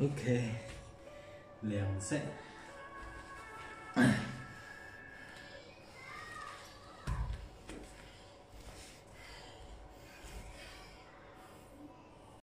OK，两赛。